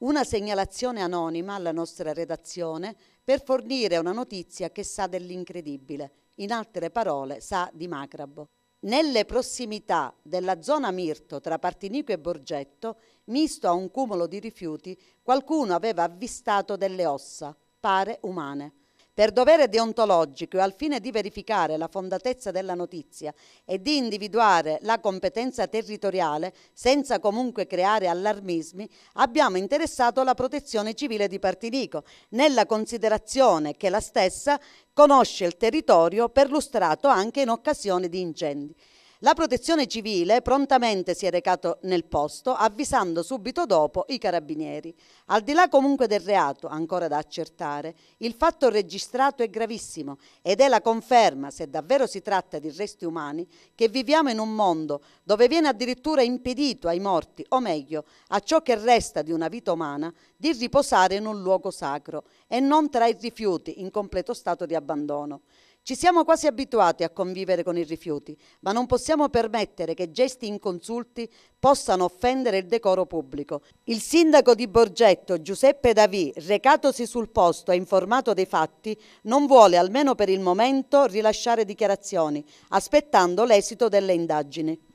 una segnalazione anonima alla nostra redazione per fornire una notizia che sa dell'incredibile, in altre parole sa di macrabo. Nelle prossimità della zona Mirto tra Partinico e Borgetto, misto a un cumulo di rifiuti, qualcuno aveva avvistato delle ossa, pare umane. Per dovere deontologico e al fine di verificare la fondatezza della notizia e di individuare la competenza territoriale senza comunque creare allarmismi, abbiamo interessato la protezione civile di Partinico, nella considerazione che la stessa conosce il territorio perlustrato anche in occasione di incendi. La protezione civile prontamente si è recato nel posto, avvisando subito dopo i carabinieri. Al di là comunque del reato, ancora da accertare, il fatto registrato è gravissimo ed è la conferma, se davvero si tratta di resti umani, che viviamo in un mondo dove viene addirittura impedito ai morti, o meglio, a ciò che resta di una vita umana, di riposare in un luogo sacro e non tra i rifiuti in completo stato di abbandono. Ci siamo quasi abituati a convivere con i rifiuti, ma non possiamo permettere che gesti inconsulti possano offendere il decoro pubblico. Il sindaco di Borgetto, Giuseppe Davì, recatosi sul posto e informato dei fatti, non vuole, almeno per il momento, rilasciare dichiarazioni, aspettando l'esito delle indagini.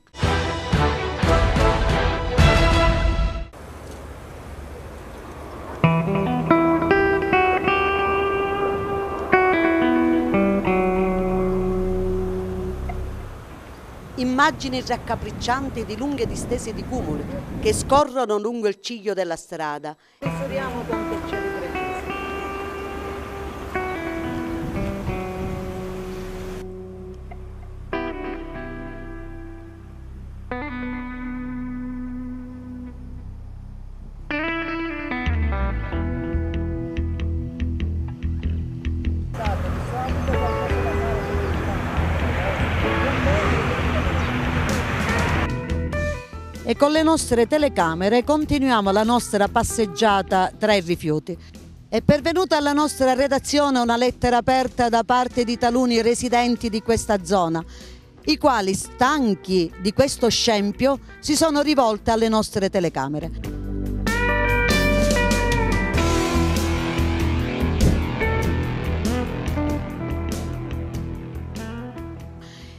Immagini raccapriccianti di lunghe distese di cumuli che scorrono lungo il ciglio della strada. Misuriamo quanto c'è con le nostre telecamere continuiamo la nostra passeggiata tra i rifiuti. È pervenuta alla nostra redazione una lettera aperta da parte di taluni residenti di questa zona, i quali, stanchi di questo scempio, si sono rivolti alle nostre telecamere.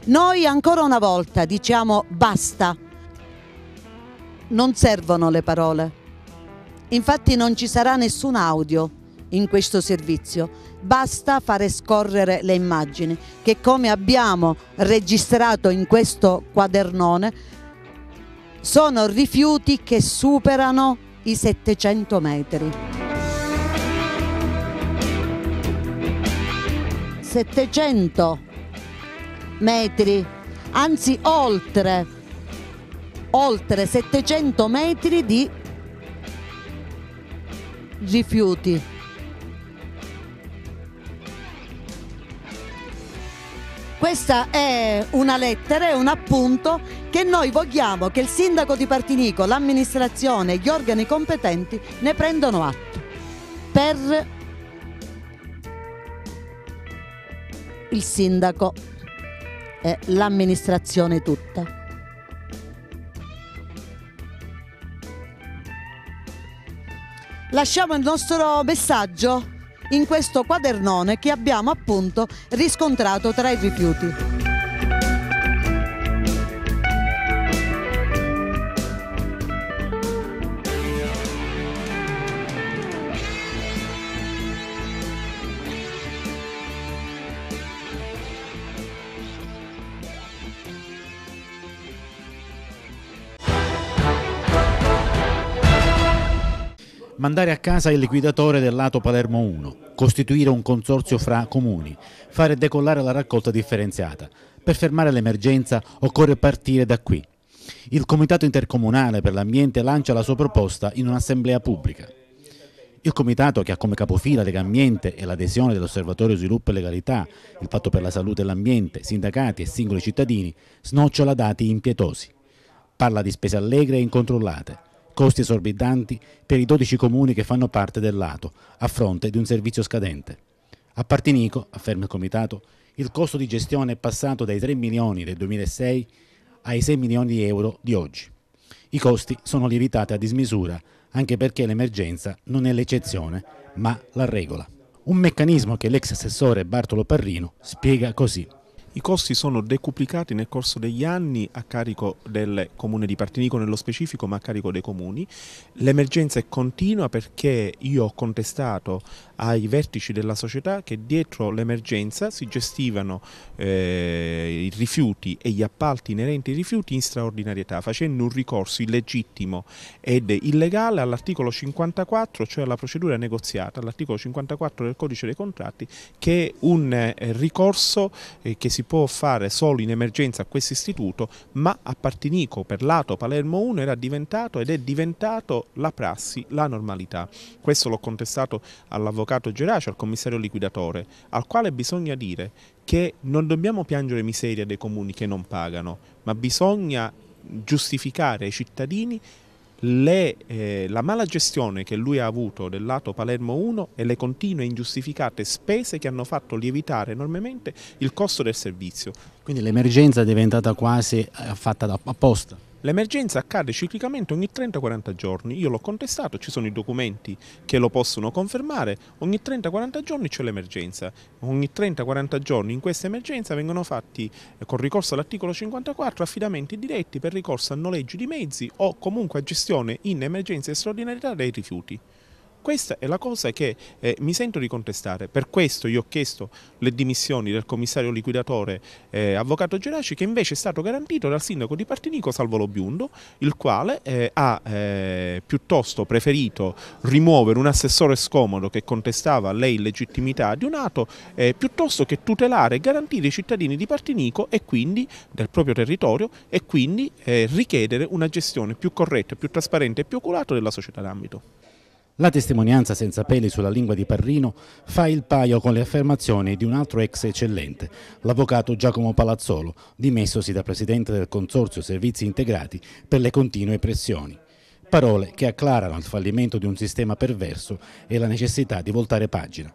Noi ancora una volta diciamo basta non servono le parole. Infatti non ci sarà nessun audio in questo servizio, basta fare scorrere le immagini che come abbiamo registrato in questo quadernone sono rifiuti che superano i 700 metri. 700 metri, anzi oltre oltre 700 metri di rifiuti. Questa è una lettera, è un appunto che noi vogliamo che il sindaco di Partinico, l'amministrazione e gli organi competenti ne prendano atto per il sindaco e l'amministrazione tutta. Lasciamo il nostro messaggio in questo quadernone che abbiamo appunto riscontrato tra i rifiuti. Mandare a casa il liquidatore del lato Palermo 1, costituire un consorzio fra comuni, fare decollare la raccolta differenziata. Per fermare l'emergenza occorre partire da qui. Il Comitato Intercomunale per l'Ambiente lancia la sua proposta in un'assemblea pubblica. Il Comitato, che ha come capofila Legambiente e l'adesione dell'Osservatorio Sviluppo e Legalità, il Patto per la Salute e l'Ambiente, sindacati e singoli cittadini, snocciola dati impietosi. Parla di spese allegre e incontrollate, costi esorbitanti per i 12 comuni che fanno parte del lato, a fronte di un servizio scadente. A Partinico, afferma il Comitato, il costo di gestione è passato dai 3 milioni del 2006 ai 6 milioni di euro di oggi. I costi sono lievitati a dismisura anche perché l'emergenza non è l'eccezione, ma la regola. Un meccanismo che l'ex assessore Bartolo Parrino spiega così. I costi sono decuplicati nel corso degli anni a carico del comune di Partinico nello specifico, ma a carico dei comuni. L'emergenza è continua perché io ho contestato ai vertici della società che dietro l'emergenza si gestivano eh, i rifiuti e gli appalti inerenti ai rifiuti in straordinarietà, facendo un ricorso illegittimo ed illegale all'articolo 54, cioè alla procedura negoziata, all'articolo 54 del codice dei contratti, che è un eh, ricorso eh, che si può fare solo in emergenza a questo istituto, ma a Partinico per lato Palermo 1 era diventato ed è diventato la prassi, la normalità. Questo l'ho contestato all'avvocato Geracio, al commissario liquidatore, al quale bisogna dire che non dobbiamo piangere miseria dei comuni che non pagano, ma bisogna giustificare ai cittadini le, eh, la mala gestione che lui ha avuto del lato Palermo 1 e le continue ingiustificate spese che hanno fatto lievitare enormemente il costo del servizio. Quindi l'emergenza è diventata quasi eh, fatta apposta? L'emergenza accade ciclicamente ogni 30-40 giorni, io l'ho contestato, ci sono i documenti che lo possono confermare, ogni 30-40 giorni c'è l'emergenza, ogni 30-40 giorni in questa emergenza vengono fatti eh, con ricorso all'articolo 54 affidamenti diretti per ricorso a noleggi di mezzi o comunque a gestione in emergenza e straordinarietà dei rifiuti. Questa è la cosa che eh, mi sento di contestare, per questo io ho chiesto le dimissioni del commissario liquidatore eh, Avvocato Geraci che invece è stato garantito dal sindaco di Partinico Salvo Lobiundo, il quale eh, ha eh, piuttosto preferito rimuovere un assessore scomodo che contestava le illegittimità di un atto eh, piuttosto che tutelare e garantire i cittadini di Partinico e quindi del proprio territorio e quindi eh, richiedere una gestione più corretta, più trasparente e più oculata della società d'ambito. La testimonianza senza peli sulla lingua di Parrino fa il paio con le affermazioni di un altro ex eccellente, l'avvocato Giacomo Palazzolo, dimessosi da presidente del Consorzio Servizi Integrati per le continue pressioni. Parole che acclarano il fallimento di un sistema perverso e la necessità di voltare pagina.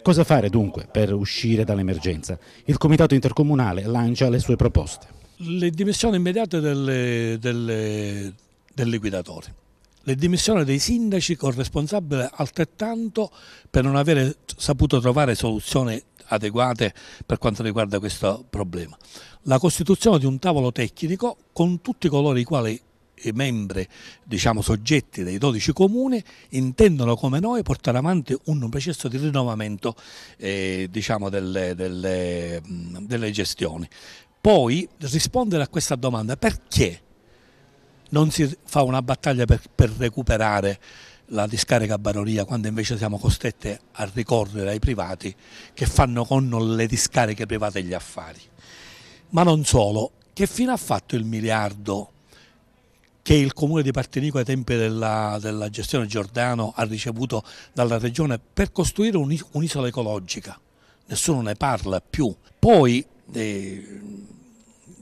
Cosa fare dunque per uscire dall'emergenza? Il Comitato Intercomunale lancia le sue proposte. Le dimissioni immediate del, del, del liquidatore le dimissioni dei sindaci con responsabile altrettanto per non avere saputo trovare soluzioni adeguate per quanto riguarda questo problema. La costituzione di un tavolo tecnico con tutti coloro i quali i membri, diciamo soggetti dei 12 comuni intendono come noi portare avanti un processo di rinnovamento eh, diciamo delle, delle, delle gestioni. Poi rispondere a questa domanda perché non si fa una battaglia per, per recuperare la discarica baronia quando invece siamo costretti a ricorrere ai privati che fanno con le discariche private gli affari. Ma non solo, che fine ha fatto il miliardo che il comune di Partenico ai tempi della, della gestione Giordano ha ricevuto dalla regione per costruire un'isola ecologica? Nessuno ne parla più. Poi eh,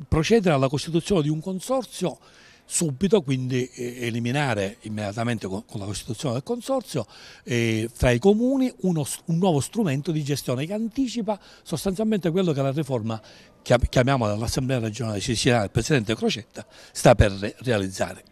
procedere alla costituzione di un consorzio subito, quindi eliminare immediatamente con, la costituzione del consorzio eh, fra i comuni uno, un nuovo strumento di gestione che anticipa sostanzialmente quello che la riforma chiamiamola l'Assemblea regionale siciliana del Presidente Crocetta sta per realizzare.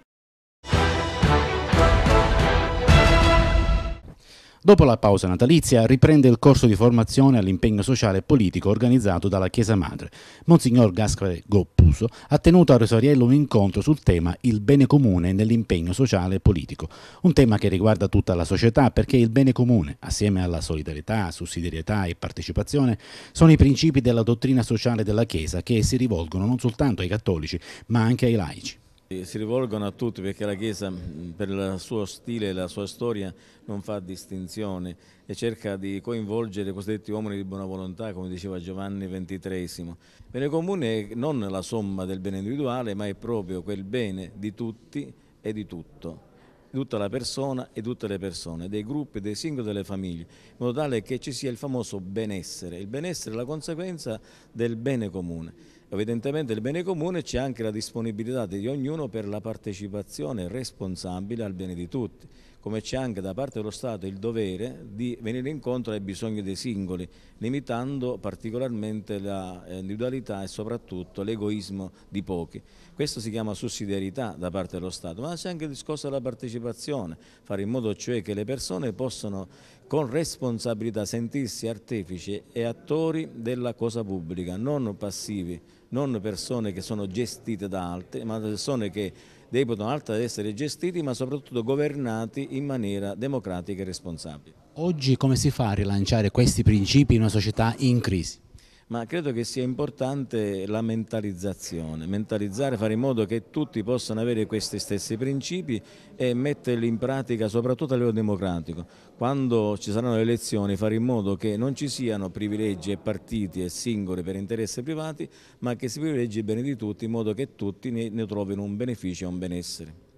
Dopo la pausa natalizia riprende il corso di formazione all'impegno sociale e politico organizzato dalla Chiesa Madre. Monsignor Gaspare Goppuso ha tenuto a Rosariello un incontro sul tema il bene comune nell'impegno sociale e politico, un tema che riguarda tutta la società perché il bene comune, assieme alla solidarietà, sussidiarietà e partecipazione, sono i principi della dottrina sociale della Chiesa che si rivolgono non soltanto ai cattolici ma anche ai laici. Si rivolgono a tutti perché la Chiesa per il suo stile e la sua storia non fa distinzioni e cerca di coinvolgere i cosiddetti uomini di buona volontà, come diceva Giovanni XXIII. Bene comune è non la somma del bene individuale, ma è proprio quel bene di tutti e di tutto di tutta la persona e tutte le persone, dei gruppi, dei singoli, delle famiglie, in modo tale che ci sia il famoso benessere. Il benessere è la conseguenza del bene comune evidentemente il bene comune c'è anche la disponibilità di ognuno per la partecipazione responsabile al bene di tutti come c'è anche da parte dello Stato il dovere di venire incontro ai bisogni dei singoli, limitando particolarmente l'individualità e soprattutto l'egoismo di pochi. Questo si chiama sussidiarietà da parte dello Stato, ma c'è anche il discorso della partecipazione, fare in modo cioè che le persone possano con responsabilità sentirsi artefici e attori della cosa pubblica, non passivi, non persone che sono gestite da altri, ma persone che devono alta ad essere gestiti ma soprattutto governati in maniera democratica e responsabile. Oggi come si fa a rilanciare questi principi in una società in crisi? Ma credo che sia importante la mentalizzazione, mentalizzare, fare in modo che tutti possano avere questi stessi principi e metterli in pratica soprattutto a livello democratico. Quando ci saranno le elezioni fare in modo che non ci siano privilegi e partiti e singoli per interessi privati, ma che si privilegi il bene di tutti in modo che tutti ne trovino un beneficio e un benessere.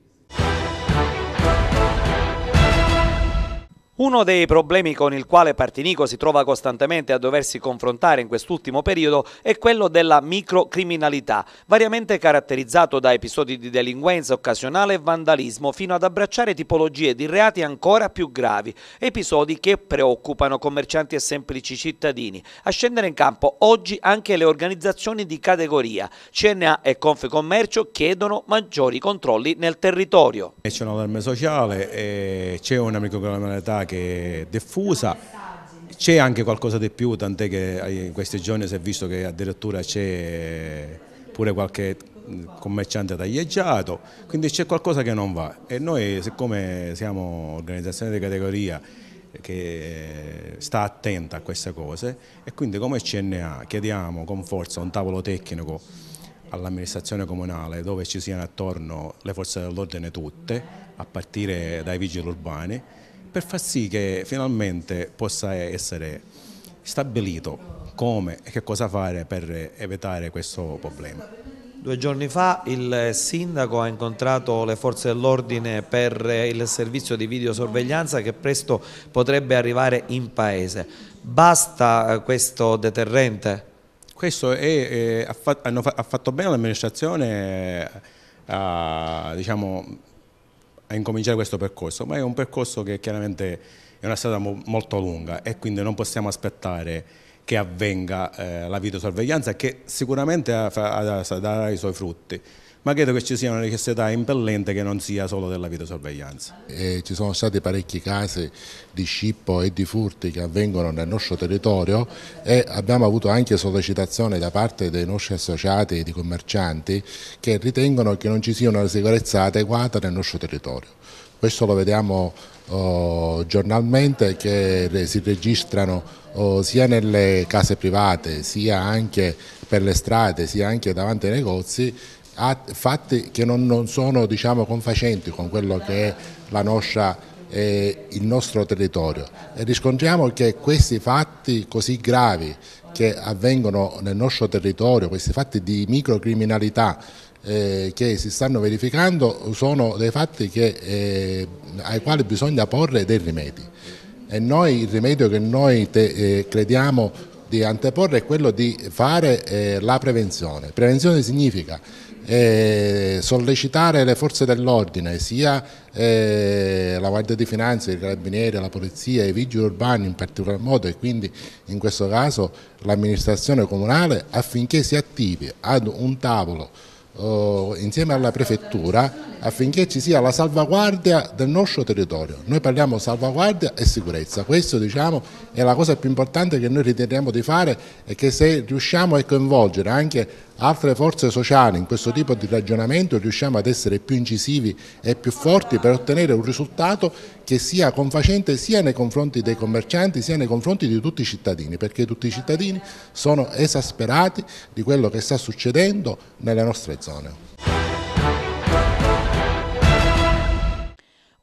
Uno dei problemi con il quale Partinico si trova costantemente a doversi confrontare in quest'ultimo periodo è quello della microcriminalità, variamente caratterizzato da episodi di delinquenza occasionale e vandalismo, fino ad abbracciare tipologie di reati ancora più gravi, episodi che preoccupano commercianti e semplici cittadini. A scendere in campo oggi anche le organizzazioni di categoria. CNA e Confecommercio chiedono maggiori controlli nel territorio. C'è un allarme sociale, c'è una microcriminalità che è diffusa, c'è anche qualcosa di più, tant'è che in questi giorni si è visto che addirittura c'è pure qualche commerciante taglieggiato, quindi c'è qualcosa che non va. E noi siccome siamo organizzazione di categoria che sta attenta a queste cose e quindi come CNA chiediamo con forza un tavolo tecnico all'amministrazione comunale dove ci siano attorno le forze dell'ordine tutte, a partire dai vigili urbani, per far sì che finalmente possa essere stabilito come e che cosa fare per evitare questo problema. Due giorni fa il sindaco ha incontrato le forze dell'ordine per il servizio di videosorveglianza che presto potrebbe arrivare in paese. Basta questo deterrente? Questo è, è, ha fatto bene l'amministrazione a diciamo, a incominciare questo percorso, ma è un percorso che chiaramente è una strada mo molto lunga e quindi non possiamo aspettare che avvenga eh, la videosorveglianza che sicuramente darà i suoi frutti ma credo che ci sia una necessità impellente che non sia solo della videosorveglianza. Eh, ci sono stati parecchi casi di scippo e di furti che avvengono nel nostro territorio e abbiamo avuto anche sollecitazioni da parte dei nostri associati e di commercianti che ritengono che non ci sia una sicurezza adeguata nel nostro territorio. Questo lo vediamo oh, giornalmente che si registrano oh, sia nelle case private sia anche per le strade sia anche davanti ai negozi fatti che non, non sono diciamo, confacenti con quello che è la nostra, eh, il nostro territorio e riscontriamo che questi fatti così gravi che avvengono nel nostro territorio, questi fatti di microcriminalità eh, che si stanno verificando sono dei fatti che, eh, ai quali bisogna porre dei rimedi e noi il rimedio che noi te, eh, crediamo di anteporre è quello di fare eh, la prevenzione. Prevenzione significa eh, sollecitare le forze dell'ordine, sia eh, la Guardia di Finanza, i Carabinieri, la Polizia, i Vigili Urbani in particolar modo e quindi in questo caso l'amministrazione comunale affinché si attivi ad un tavolo eh, insieme alla prefettura affinché ci sia la salvaguardia del nostro territorio. Noi parliamo salvaguardia e sicurezza, questo diciamo, è la cosa più importante che noi riteniamo di fare e che se riusciamo a coinvolgere anche altre forze sociali in questo tipo di ragionamento riusciamo ad essere più incisivi e più forti per ottenere un risultato che sia confacente sia nei confronti dei commercianti sia nei confronti di tutti i cittadini perché tutti i cittadini sono esasperati di quello che sta succedendo nelle nostre zone.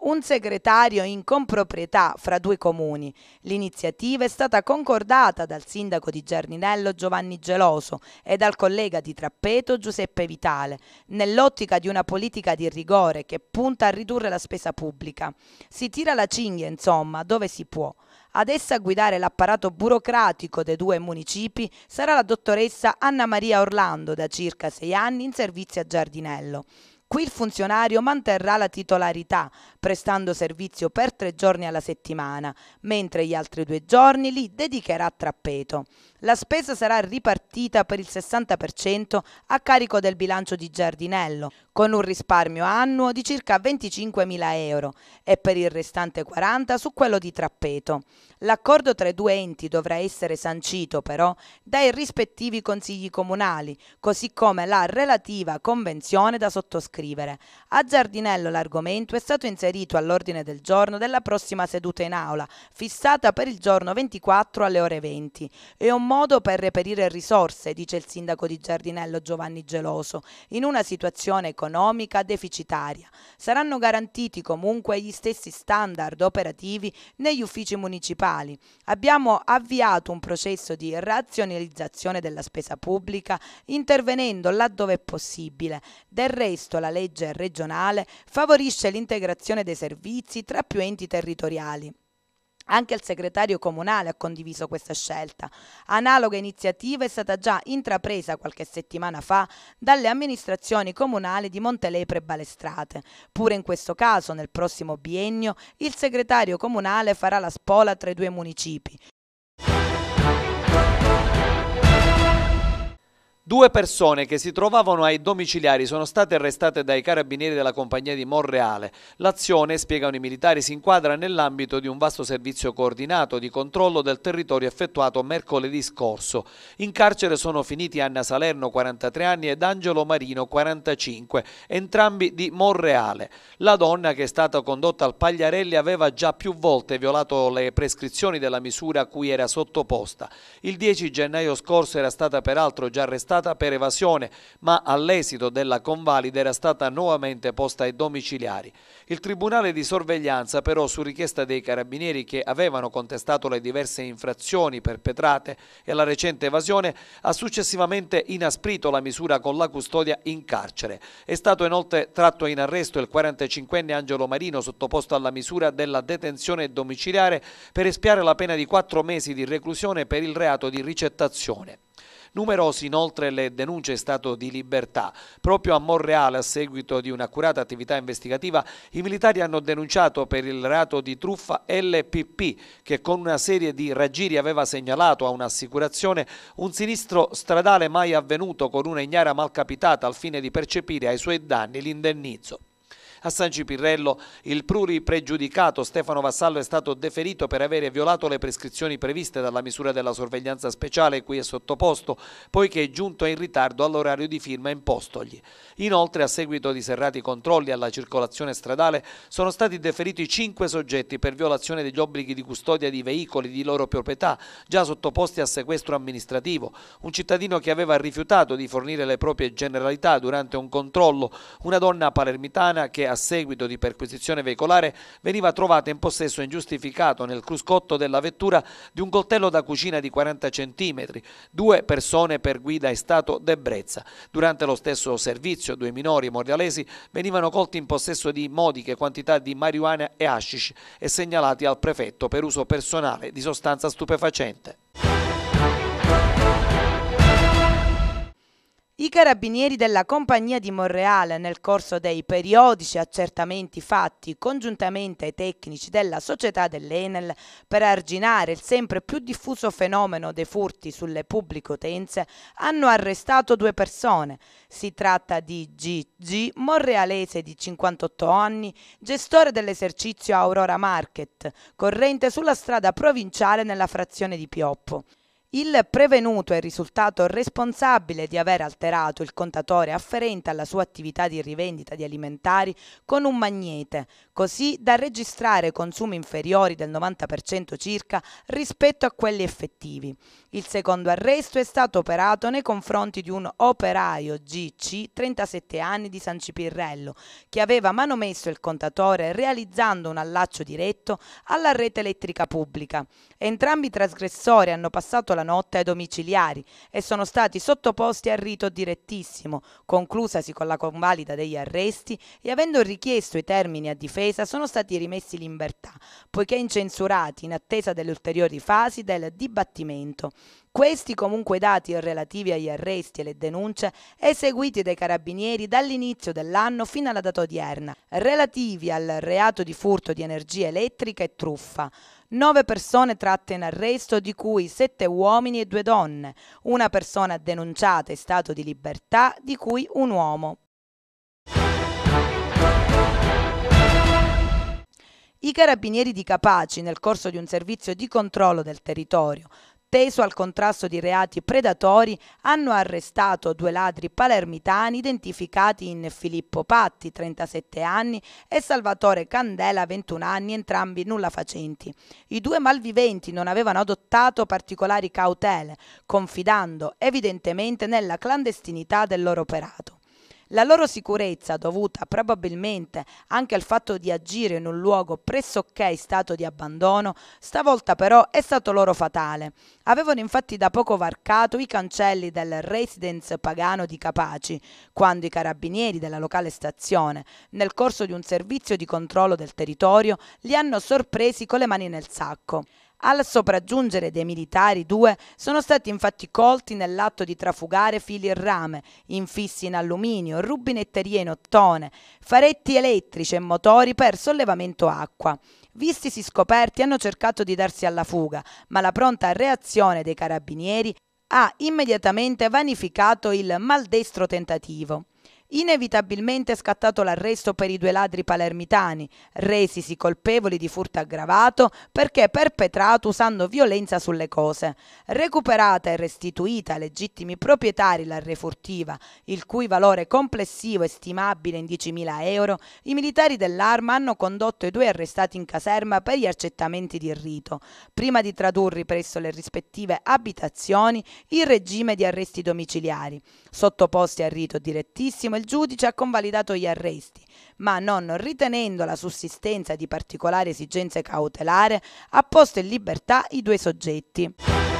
Un segretario in comproprietà fra due comuni. L'iniziativa è stata concordata dal sindaco di Giardinello Giovanni Geloso e dal collega di Trappeto Giuseppe Vitale, nell'ottica di una politica di rigore che punta a ridurre la spesa pubblica. Si tira la cinghia, insomma, dove si può. Ad essa guidare l'apparato burocratico dei due municipi sarà la dottoressa Anna Maria Orlando, da circa sei anni in servizio a Giardinello. Qui il funzionario manterrà la titolarità, prestando servizio per tre giorni alla settimana, mentre gli altri due giorni li dedicherà a Trappeto. La spesa sarà ripartita per il 60% a carico del bilancio di Giardinello, con un risparmio annuo di circa 25.000 euro e per il restante 40 su quello di Trappeto. L'accordo tra i due enti dovrà essere sancito però dai rispettivi consigli comunali, così come la relativa convenzione da sottoscrivere. A Giardinello l'argomento è stato inserito all'ordine del giorno della prossima seduta in aula, fissata per il giorno 24 alle ore 20. È un modo per reperire risorse, dice il sindaco di Giardinello Giovanni Geloso, in una situazione economica deficitaria. Saranno garantiti comunque gli stessi standard operativi negli uffici municipali. Abbiamo avviato un processo di razionalizzazione della spesa pubblica intervenendo laddove è possibile. Del resto la legge regionale favorisce l'integrazione dei servizi tra più enti territoriali. Anche il segretario comunale ha condiviso questa scelta. Analoga iniziativa è stata già intrapresa qualche settimana fa dalle amministrazioni comunali di Montelepre e Balestrate. Pure in questo caso, nel prossimo biennio, il segretario comunale farà la spola tra i due municipi, Due persone che si trovavano ai domiciliari sono state arrestate dai carabinieri della compagnia di Monreale. L'azione, spiegano i militari, si inquadra nell'ambito di un vasto servizio coordinato di controllo del territorio effettuato mercoledì scorso. In carcere sono finiti Anna Salerno, 43 anni, ed Angelo Marino, 45, entrambi di Monreale. La donna che è stata condotta al Pagliarelli aveva già più volte violato le prescrizioni della misura a cui era sottoposta. Il 10 gennaio scorso era stata peraltro già arrestata arrestata per evasione, ma all'esito della convalida era stata nuovamente posta ai domiciliari. Il Tribunale di sorveglianza però su richiesta dei carabinieri che avevano contestato le diverse infrazioni perpetrate e la recente evasione ha successivamente inasprito la misura con la custodia in carcere. È stato inoltre tratto in arresto il 45enne Angelo Marino sottoposto alla misura della detenzione domiciliare per espiare la pena di quattro mesi di reclusione per il reato di ricettazione. Numerosi inoltre le denunce in stato di libertà. Proprio a Monreale, a seguito di un'accurata attività investigativa, i militari hanno denunciato per il reato di truffa LPP, che con una serie di raggiri aveva segnalato a un'assicurazione un sinistro stradale mai avvenuto con una ignara malcapitata al fine di percepire ai suoi danni l'indennizzo. A San Cipirrello il pluripregiudicato Stefano Vassallo è stato deferito per avere violato le prescrizioni previste dalla misura della sorveglianza speciale cui è sottoposto, poiché è giunto in ritardo all'orario di firma impostogli. Inoltre, a seguito di serrati controlli alla circolazione stradale, sono stati deferiti cinque soggetti per violazione degli obblighi di custodia di veicoli di loro proprietà, già sottoposti a sequestro amministrativo. Un cittadino che aveva rifiutato di fornire le proprie generalità durante un controllo, una donna palermitana che a seguito di perquisizione veicolare veniva trovata in possesso ingiustificato nel cruscotto della vettura di un coltello da cucina di 40 cm. Due persone per guida in stato d'ebbrezza. Durante lo stesso servizio due minori mordialesi venivano colti in possesso di modiche quantità di marijuana e hashish e segnalati al prefetto per uso personale di sostanza stupefacente. I carabinieri della compagnia di Monreale, nel corso dei periodici accertamenti fatti congiuntamente ai tecnici della società dell'Enel per arginare il sempre più diffuso fenomeno dei furti sulle pubbliche utenze, hanno arrestato due persone. Si tratta di GG, monrealese di 58 anni, gestore dell'esercizio Aurora Market, corrente sulla strada provinciale nella frazione di Pioppo. Il prevenuto è risultato responsabile di aver alterato il contatore afferente alla sua attività di rivendita di alimentari con un magnete, così da registrare consumi inferiori del 90% circa rispetto a quelli effettivi. Il secondo arresto è stato operato nei confronti di un operaio GC, 37 anni di San Cipirrello, che aveva manomesso il contatore realizzando un allaccio diretto alla rete elettrica pubblica. Entrambi i trasgressori hanno passato la notte ai domiciliari e sono stati sottoposti al rito direttissimo, conclusasi con la convalida degli arresti e avendo richiesto i termini a difesa sono stati rimessi in libertà, poiché incensurati in attesa delle ulteriori fasi del dibattimento. Questi comunque dati relativi agli arresti e le denunce eseguiti dai carabinieri dall'inizio dell'anno fino alla data odierna, relativi al reato di furto di energia elettrica e truffa. Nove persone tratte in arresto, di cui sette uomini e due donne, una persona denunciata in stato di libertà, di cui un uomo. I carabinieri di Capaci, nel corso di un servizio di controllo del territorio, teso al contrasto di reati predatori, hanno arrestato due ladri palermitani identificati in Filippo Patti, 37 anni, e Salvatore Candela, 21 anni, entrambi nulla facenti. I due malviventi non avevano adottato particolari cautele, confidando evidentemente nella clandestinità del loro operato. La loro sicurezza, dovuta probabilmente anche al fatto di agire in un luogo pressoché in stato di abbandono, stavolta però è stato loro fatale. Avevano infatti da poco varcato i cancelli del residence pagano di Capaci, quando i carabinieri della locale stazione, nel corso di un servizio di controllo del territorio, li hanno sorpresi con le mani nel sacco. Al sopraggiungere dei militari due sono stati infatti colti nell'atto di trafugare fili in rame, infissi in alluminio, rubinetterie in ottone, faretti elettrici e motori per sollevamento acqua. Vistisi scoperti hanno cercato di darsi alla fuga, ma la pronta reazione dei carabinieri ha immediatamente vanificato il maldestro tentativo inevitabilmente è scattato l'arresto per i due ladri palermitani, resisi colpevoli di furto aggravato perché perpetrato usando violenza sulle cose. Recuperata e restituita ai legittimi proprietari la refurtiva, il cui valore complessivo è stimabile in 10.000 euro, i militari dell'arma hanno condotto i due arrestati in caserma per gli accertamenti di rito, prima di tradurri presso le rispettive abitazioni il regime di arresti domiciliari. Sottoposti al rito direttissimo, il giudice ha convalidato gli arresti, ma non ritenendo la sussistenza di particolari esigenze cautelare, ha posto in libertà i due soggetti.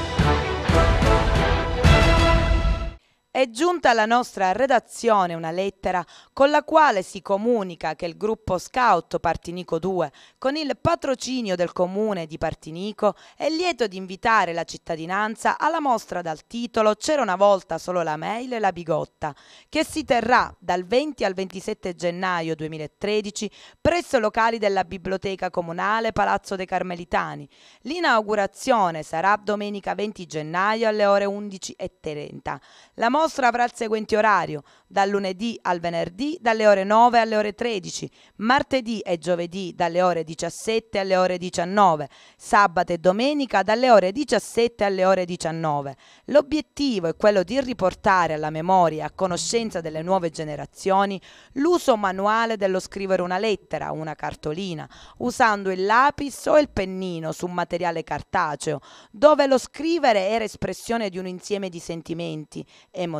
È giunta alla nostra redazione una lettera con la quale si comunica che il gruppo Scout Partinico 2, con il patrocinio del comune di Partinico, è lieto di invitare la cittadinanza alla mostra dal titolo C'era una volta solo la mail e la bigotta, che si terrà dal 20 al 27 gennaio 2013 presso locali della Biblioteca Comunale Palazzo dei Carmelitani. L'inaugurazione sarà domenica 20 gennaio alle ore 11.30. La mostra avrà il seguente orario, dal lunedì al venerdì dalle ore 9 alle ore 13, martedì e giovedì dalle ore 17 alle ore 19, sabato e domenica dalle ore 17 alle ore 19. L'obiettivo è quello di riportare alla memoria e a conoscenza delle nuove generazioni l'uso manuale dello scrivere una lettera, una cartolina, usando il lapis o il pennino su un materiale cartaceo, dove lo scrivere era espressione di un insieme di sentimenti, emozioni,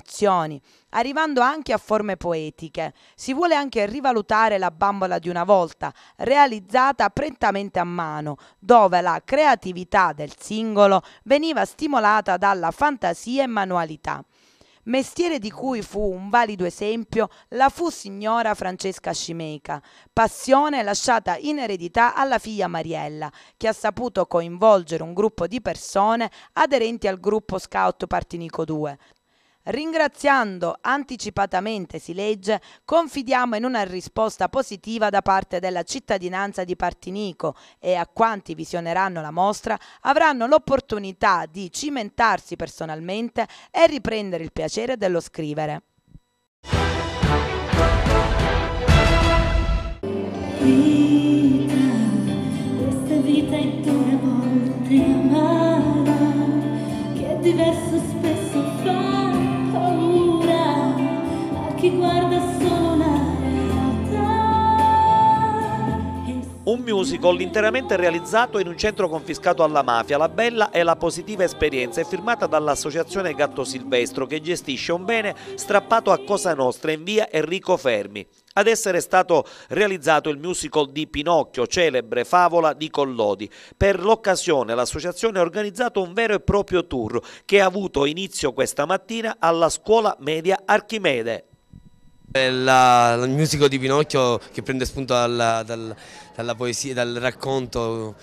arrivando anche a forme poetiche. Si vuole anche rivalutare la bambola di una volta, realizzata prettamente a mano, dove la creatività del singolo veniva stimolata dalla fantasia e manualità mestiere di cui fu un valido esempio la fu signora Francesca Scimeca, passione lasciata in eredità alla figlia Mariella, che ha saputo coinvolgere un gruppo di persone aderenti al gruppo Scout Partinico 2, Ringraziando anticipatamente, si legge, confidiamo in una risposta positiva da parte della cittadinanza di Partinico e a quanti visioneranno la mostra avranno l'opportunità di cimentarsi personalmente e riprendere il piacere dello scrivere. Vita, questa vita è dura volte amara, che è diverso spesso Un musical interamente realizzato in un centro confiscato alla mafia. La bella e la positiva esperienza è firmata dall'associazione Gatto Silvestro che gestisce un bene strappato a Cosa Nostra in via Enrico Fermi. Ad essere stato realizzato il musical di Pinocchio, celebre favola di Collodi. Per l'occasione l'associazione ha organizzato un vero e proprio tour che ha avuto inizio questa mattina alla scuola media Archimede. La, il musical di Pinocchio che prende spunto dal, dal, dalla poesia, dal racconto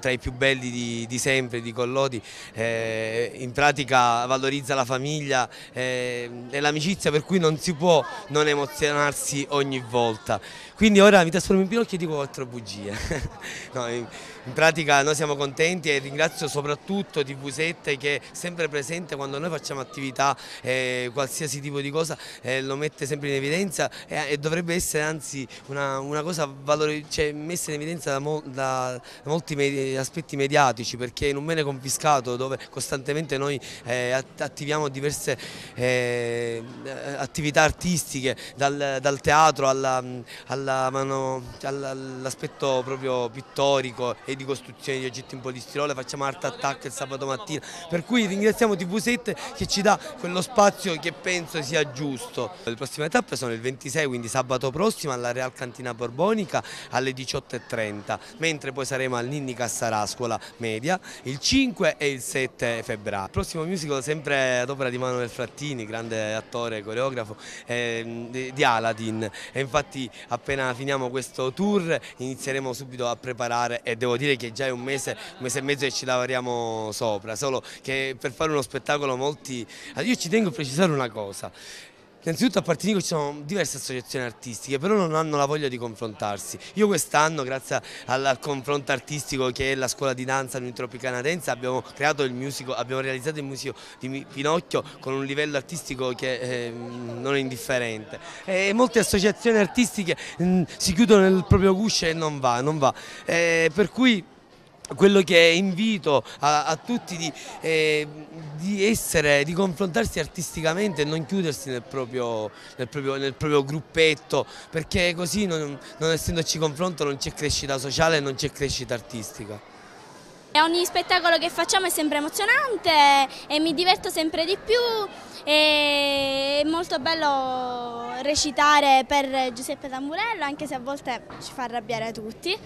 tra i più belli di, di sempre, di Collodi, eh, in pratica valorizza la famiglia eh, e l'amicizia per cui non si può non emozionarsi ogni volta. Quindi ora mi trasformo in Pinocchio e dico quattro bugie. no, in, pratica noi siamo contenti e ringrazio soprattutto TV7 che è sempre presente quando noi facciamo attività, eh, qualsiasi tipo di cosa, eh, lo mette sempre in evidenza e, dovrebbe essere anzi una, una cosa valore, cioè, messa in evidenza da, mo, da molti med aspetti mediatici perché in un bene confiscato dove costantemente noi eh, attiviamo diverse eh, attività artistiche dal, dal teatro alla all'aspetto proprio pittorico e di costruzione di oggetti in polistirolo, facciamo art attack il sabato mattina, per cui ringraziamo TV7 che ci dà quello spazio che penso sia giusto. Le prossime tappe sono il 26, quindi sabato prossimo alla Real Cantina Borbonica alle 18.30, mentre poi saremo al Ninni Cassarà, scuola media, il 5 e il 7 febbraio. Il prossimo musical sempre ad opera di Manuel Frattini, grande attore e coreografo, eh, di Aladdin, e infatti appena finiamo questo tour inizieremo subito a preparare e devo dire che già è un mese, un mese e mezzo che ci lavoriamo sopra, solo che per fare uno spettacolo molti... Io ci tengo a precisare una cosa, Innanzitutto a Partinico ci sono diverse associazioni artistiche, però non hanno la voglia di confrontarsi. Io quest'anno, grazie al, confronto artistico che è la scuola di danza Unitropicana Danza, abbiamo abbiamo realizzato il museo di Pinocchio con un livello artistico che eh, non è indifferente. E molte associazioni artistiche mh, si chiudono nel proprio guscio e non va, non va. Eh, per cui quello che invito a, a tutti di, eh, di, essere, di confrontarsi artisticamente e non chiudersi nel proprio, nel proprio, nel proprio gruppetto perché così non, non essendoci confronto non c'è crescita sociale e non c'è crescita artistica. Ogni spettacolo che facciamo è sempre emozionante e mi diverto sempre di più è molto bello recitare per Giuseppe Tamburello anche se a volte ci fa arrabbiare tutti.